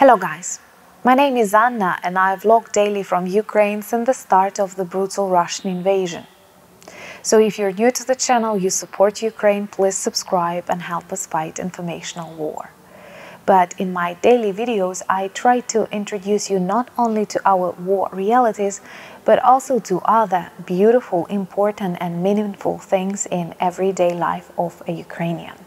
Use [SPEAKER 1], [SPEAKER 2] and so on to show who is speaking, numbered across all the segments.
[SPEAKER 1] Hello guys, my name is Anna and I vlog daily from Ukraine since the start of the brutal Russian invasion. So if you're new to the channel, you support Ukraine, please subscribe and help us fight informational war. But in my daily videos, I try to introduce you not only to our war realities, but also to other beautiful, important and meaningful things in everyday life of a Ukrainian.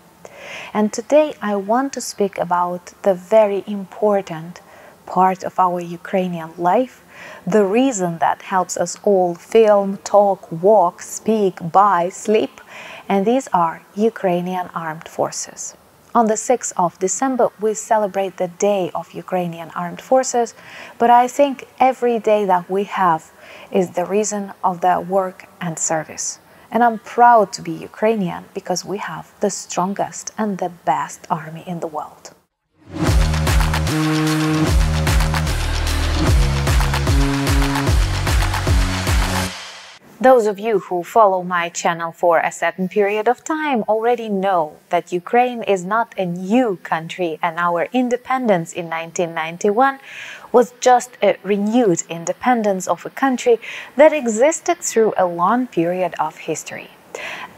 [SPEAKER 1] And today I want to speak about the very important part of our Ukrainian life, the reason that helps us all film, talk, walk, speak, buy, sleep, and these are Ukrainian armed forces. On the 6th of December, we celebrate the Day of Ukrainian Armed Forces, but I think every day that we have is the reason of their work and service. And I'm proud to be Ukrainian because we have the strongest and the best army in the world. Those of you who follow my channel for a certain period of time already know that Ukraine is not a new country and our independence in 1991 was just a renewed independence of a country that existed through a long period of history.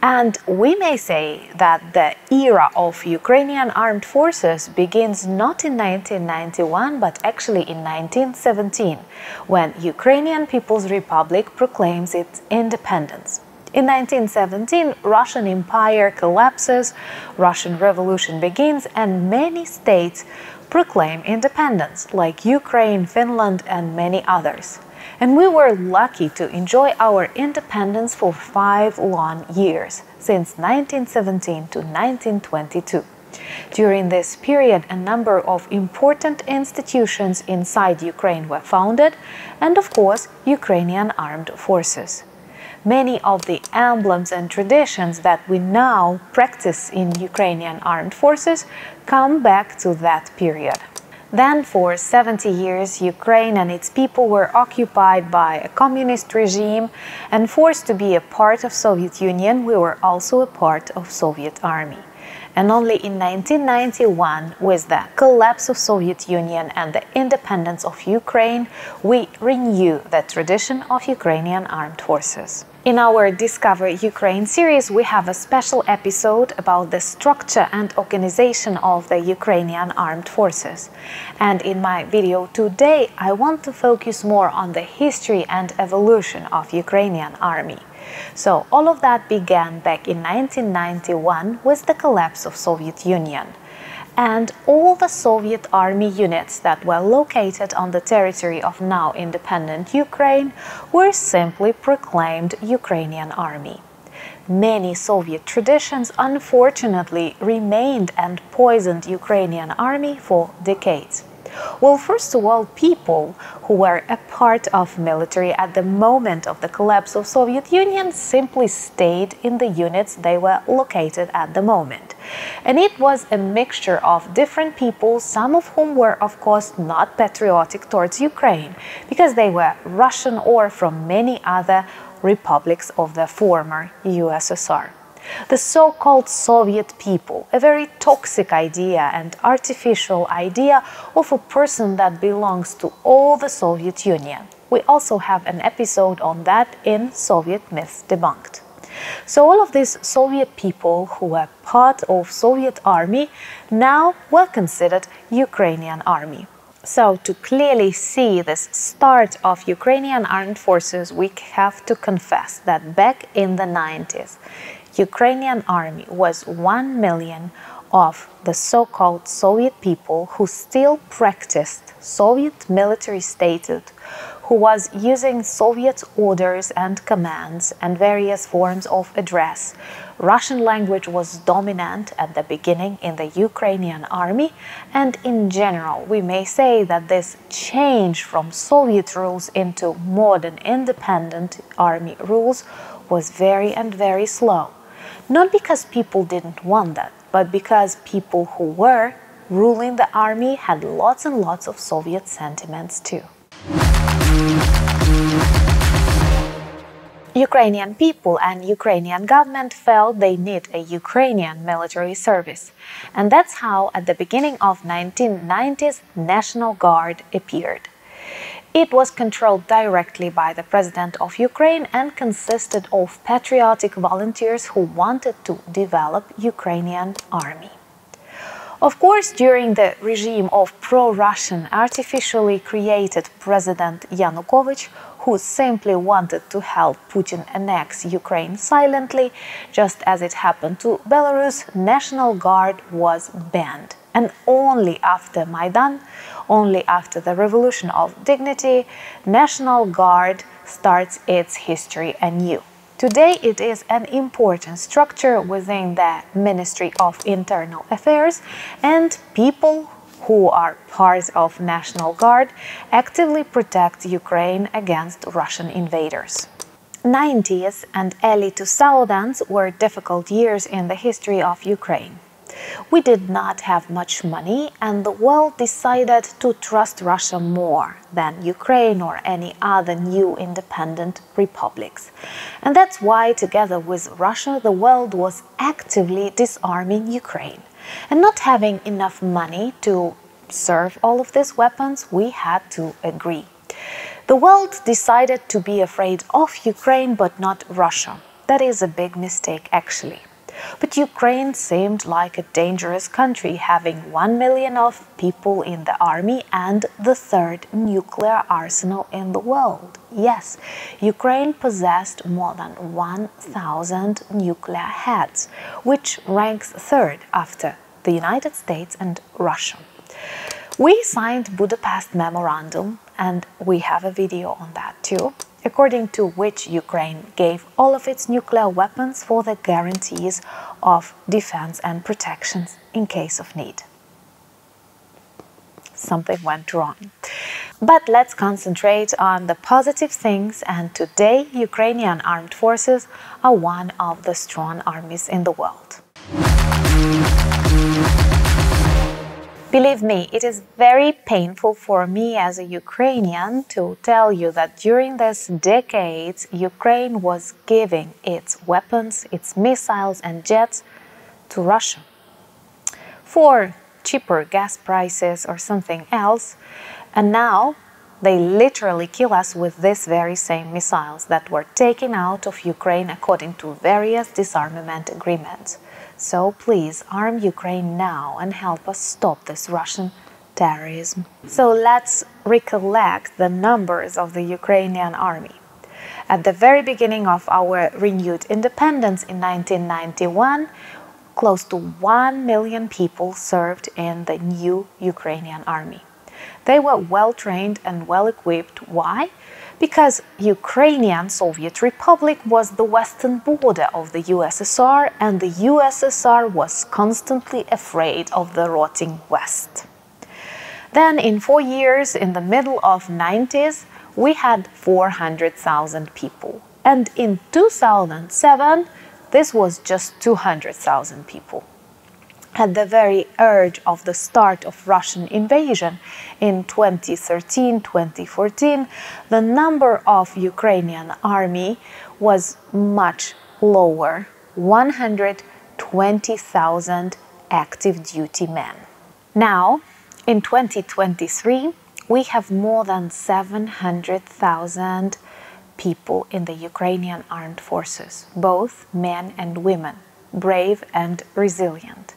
[SPEAKER 1] And we may say that the era of Ukrainian armed forces begins not in 1991 but actually in 1917 when Ukrainian People's Republic proclaims its independence. In 1917, Russian Empire collapses, Russian Revolution begins, and many states proclaim independence, like Ukraine, Finland, and many others and we were lucky to enjoy our independence for five long years, since 1917 to 1922. During this period, a number of important institutions inside Ukraine were founded, and of course, Ukrainian armed forces. Many of the emblems and traditions that we now practice in Ukrainian armed forces come back to that period. Then, for 70 years, Ukraine and its people were occupied by a communist regime and forced to be a part of Soviet Union. We were also a part of Soviet army. And only in 1991, with the collapse of Soviet Union and the independence of Ukraine, we renew the tradition of Ukrainian armed forces. In our Discover Ukraine series, we have a special episode about the structure and organization of the Ukrainian armed forces. And in my video today, I want to focus more on the history and evolution of Ukrainian army. So all of that began back in 1991 with the collapse of Soviet Union and all the Soviet army units that were located on the territory of now independent Ukraine were simply proclaimed Ukrainian army. Many Soviet traditions unfortunately remained and poisoned Ukrainian army for decades. Well, first of all, people who were a part of military at the moment of the collapse of Soviet Union simply stayed in the units they were located at the moment. And it was a mixture of different people, some of whom were, of course, not patriotic towards Ukraine, because they were Russian or from many other republics of the former USSR. The so called Soviet people, a very toxic idea and artificial idea of a person that belongs to all the Soviet Union. We also have an episode on that in Soviet Myths Debunked. So all of these Soviet people who were part of Soviet army now were considered Ukrainian army. So to clearly see this start of Ukrainian armed forces, we have to confess that back in the 90s, Ukrainian army was 1 million of the so-called Soviet people who still practiced Soviet military statehood, who was using Soviet orders and commands and various forms of address. Russian language was dominant at the beginning in the Ukrainian army, and in general, we may say that this change from Soviet rules into modern independent army rules was very and very slow. Not because people didn't want that, but because people who were ruling the army had lots and lots of Soviet sentiments too. Ukrainian people and Ukrainian government felt they need a Ukrainian military service. And that's how at the beginning of 1990s National Guard appeared. It was controlled directly by the president of Ukraine and consisted of patriotic volunteers who wanted to develop Ukrainian army. Of course, during the regime of pro-Russian artificially created President Yanukovych, who simply wanted to help Putin annex Ukraine silently, just as it happened to Belarus, National Guard was banned. And only after Maidan, only after the Revolution of Dignity, National Guard starts its history anew. Today it is an important structure within the Ministry of Internal Affairs and people who are part of National Guard actively protect Ukraine against Russian invaders. 90s and early 2000s were difficult years in the history of Ukraine. We did not have much money, and the world decided to trust Russia more than Ukraine or any other new independent republics. And that's why, together with Russia, the world was actively disarming Ukraine. And not having enough money to serve all of these weapons, we had to agree. The world decided to be afraid of Ukraine but not Russia. That is a big mistake, actually. But Ukraine seemed like a dangerous country, having 1 million of people in the army and the third nuclear arsenal in the world. Yes, Ukraine possessed more than 1,000 nuclear heads, which ranks third after the United States and Russia. We signed Budapest Memorandum, and we have a video on that too according to which Ukraine gave all of its nuclear weapons for the guarantees of defense and protections in case of need. Something went wrong. But let's concentrate on the positive things, and today Ukrainian armed forces are one of the strong armies in the world. Believe me, it is very painful for me as a Ukrainian to tell you that during this decades, Ukraine was giving its weapons, its missiles, and jets to Russia for cheaper gas prices or something else. And now they literally kill us with these very same missiles that were taken out of Ukraine according to various disarmament agreements. So please arm Ukraine now and help us stop this Russian terrorism. So let's recollect the numbers of the Ukrainian army. At the very beginning of our renewed independence in 1991, close to 1 million people served in the new Ukrainian army. They were well trained and well equipped. Why? Because Ukrainian Soviet Republic was the western border of the USSR and the USSR was constantly afraid of the rotting West. Then in 4 years in the middle of 90s we had 400,000 people and in 2007 this was just 200,000 people at the very urge of the start of Russian invasion in 2013-2014, the number of Ukrainian army was much lower, 120,000 active duty men. Now, in 2023, we have more than 700,000 people in the Ukrainian armed forces, both men and women, brave and resilient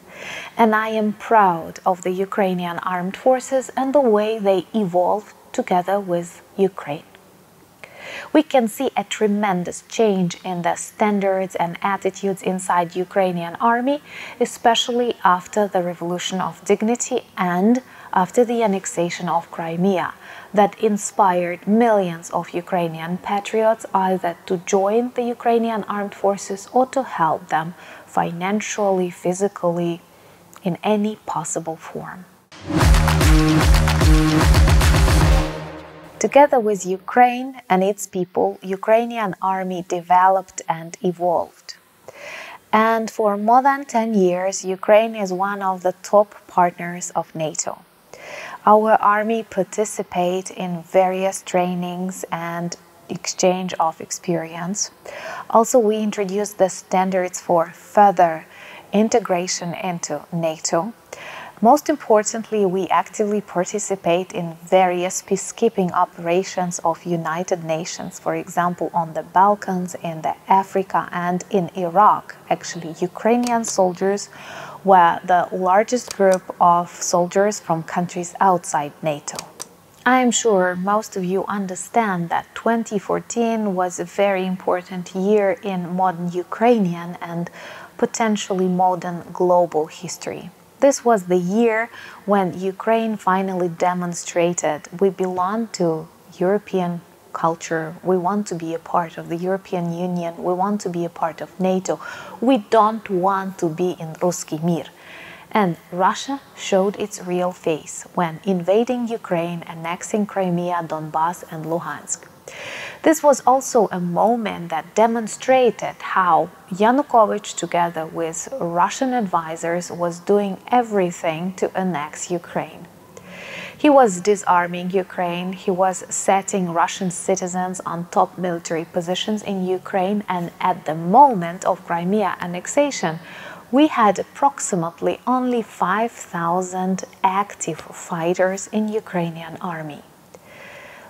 [SPEAKER 1] and I am proud of the Ukrainian armed forces and the way they evolved together with Ukraine. We can see a tremendous change in the standards and attitudes inside Ukrainian army, especially after the Revolution of Dignity and after the annexation of Crimea, that inspired millions of Ukrainian patriots either to join the Ukrainian armed forces or to help them financially, physically, in any possible form. Together with Ukraine and its people, Ukrainian army developed and evolved. And for more than 10 years, Ukraine is one of the top partners of NATO. Our army participate in various trainings and exchange of experience. Also, we introduced the standards for further integration into NATO. Most importantly, we actively participate in various peacekeeping operations of United Nations, for example, on the Balkans, in the Africa, and in Iraq. Actually, Ukrainian soldiers were the largest group of soldiers from countries outside NATO. I am sure most of you understand that 2014 was a very important year in modern Ukrainian and potentially modern global history. This was the year when Ukraine finally demonstrated we belong to European culture. We want to be a part of the European Union. We want to be a part of NATO. We don't want to be in Ruski Mir. And Russia showed its real face when invading Ukraine, annexing Crimea, Donbass, and Luhansk. This was also a moment that demonstrated how Yanukovych, together with Russian advisors, was doing everything to annex Ukraine. He was disarming Ukraine, he was setting Russian citizens on top military positions in Ukraine, and at the moment of Crimea annexation, we had approximately only 5,000 active fighters in Ukrainian army.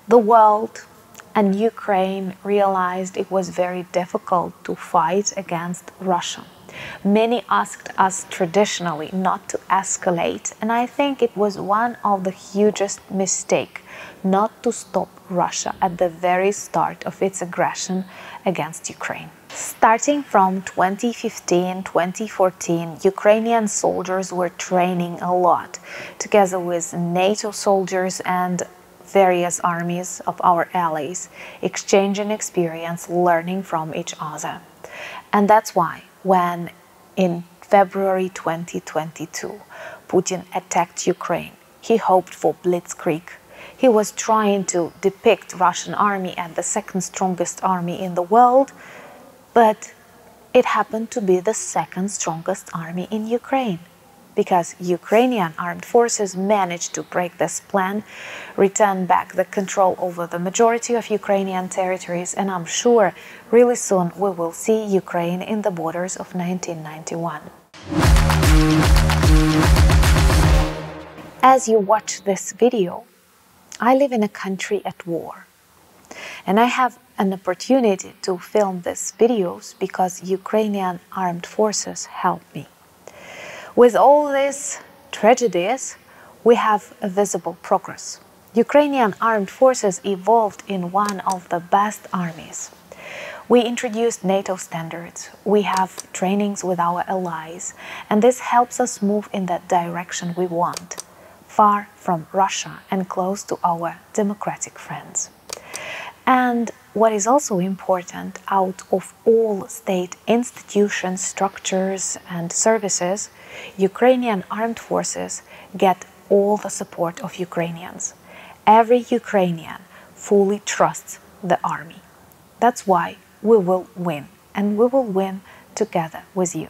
[SPEAKER 1] The world and Ukraine realized it was very difficult to fight against Russia. Many asked us traditionally not to escalate, and I think it was one of the hugest mistake not to stop Russia at the very start of its aggression against Ukraine. Starting from 2015-2014, Ukrainian soldiers were training a lot, together with NATO soldiers and various armies of our allies, exchanging experience, learning from each other. And that's why when in February 2022 Putin attacked Ukraine, he hoped for blitzkrieg. He was trying to depict Russian army as the second strongest army in the world, but it happened to be the second strongest army in Ukraine because Ukrainian armed forces managed to break this plan, return back the control over the majority of Ukrainian territories, and I'm sure really soon we will see Ukraine in the borders of 1991. As you watch this video, I live in a country at war. And I have an opportunity to film these videos because Ukrainian armed forces help me. With all these tragedies, we have a visible progress. Ukrainian armed forces evolved in one of the best armies. We introduced NATO standards, we have trainings with our allies, and this helps us move in that direction we want, far from Russia and close to our democratic friends. And what is also important, out of all state institutions, structures, and services, Ukrainian armed forces get all the support of Ukrainians. Every Ukrainian fully trusts the army. That's why we will win, and we will win together with you.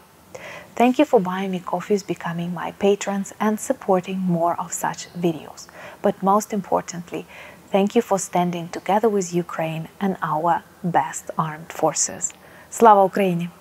[SPEAKER 1] Thank you for buying me coffees, becoming my patrons, and supporting more of such videos. But most importantly, Thank you for standing together with Ukraine and our best armed forces. Slava Ukraini!